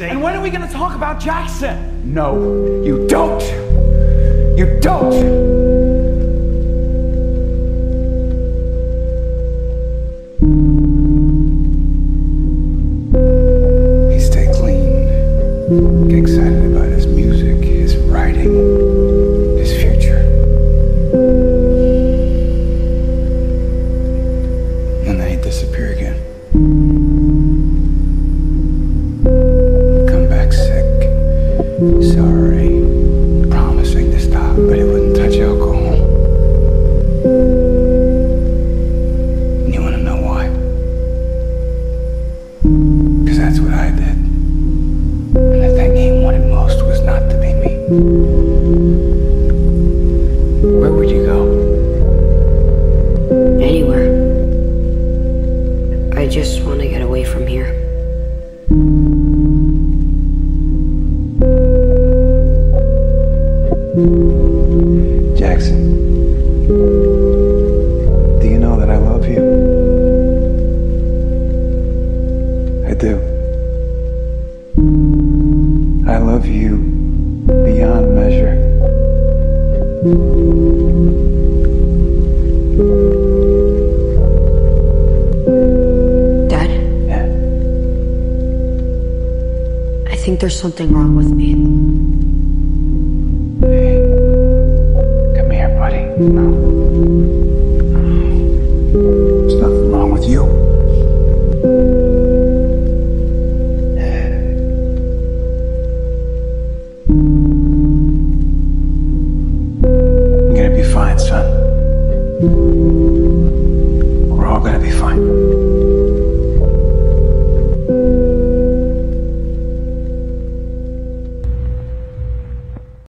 And when are we going to talk about Jackson? No, you don't. You don't. He stay clean. Get excited about his sorry, promising to stop, but he wouldn't touch alcohol. You wanna know why? Because that's what I did. And the thing he wanted most was not to be me. Where would you go? Anywhere. I just want to get away from here. Jackson. Do you know that I love you? I do. I love you beyond measure. Dad, Yeah. I think there's something wrong with me. There's nothing wrong with you. You're gonna be fine, son. We're all gonna be fine.